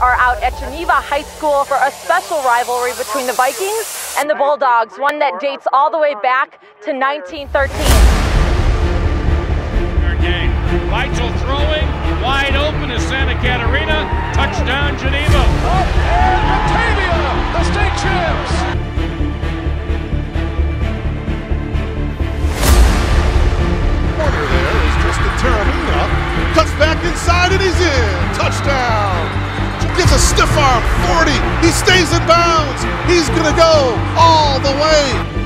are out at Geneva High School for a special rivalry between the Vikings and the Bulldogs, one that dates all the way back to 1913. Game. Weitzel throwing, wide open is Santa Catarina. Touchdown, Geneva. Up and Batavia, the state champs. Corner there is just determined up. Cuts back inside and he's in. Touchdown. Arm. 40. He stays in bounds. He's going to go all the way.